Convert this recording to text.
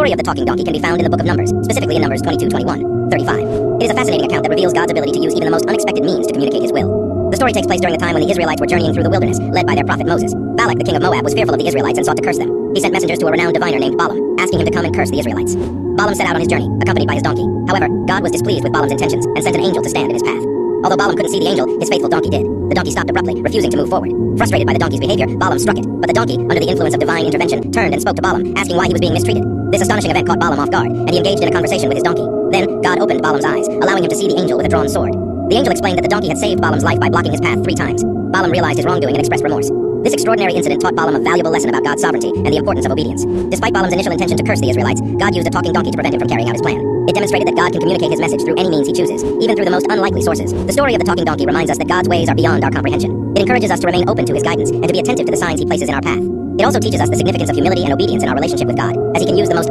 story of the talking donkey can be found in the book of Numbers, specifically in Numbers 22, 21, 35. It is a fascinating account that reveals God's ability to use even the most unexpected means to communicate his will. The story takes place during the time when the Israelites were journeying through the wilderness, led by their prophet Moses. Balak, the king of Moab, was fearful of the Israelites and sought to curse them. He sent messengers to a renowned diviner named Balaam, asking him to come and curse the Israelites. Balaam set out on his journey, accompanied by his donkey. However, God was displeased with Balaam's intentions and sent an angel to stand in his path. Although Balaam couldn't see the angel, his faithful donkey did. The donkey stopped abruptly, refusing to move forward. Frustrated by the donkey's behavior, Balaam struck it, but the donkey, under the influence of divine intervention, turned and spoke to Balaam, asking why he was being mistreated. This astonishing event caught Balaam off guard, and he engaged in a conversation with his donkey. Then, God opened Balaam's eyes, allowing him to see the angel with a drawn sword. The angel explained that the donkey had saved Balaam's life by blocking his path three times. Balaam realized his wrongdoing and expressed remorse. This extraordinary incident taught Balaam a valuable lesson about God's sovereignty and the importance of obedience. Despite Balaam's initial intention to curse the Israelites, God used a talking donkey to prevent him from carrying out his plan. It demonstrated that God can communicate his message through any means he chooses, even through the most unlikely sources. The story of the talking donkey reminds us that God's ways are beyond our comprehension. It encourages us to remain open to his guidance and to be attentive to the signs he places in our path. It also teaches us the significance of humility and obedience in our relationship with God, as he can use the most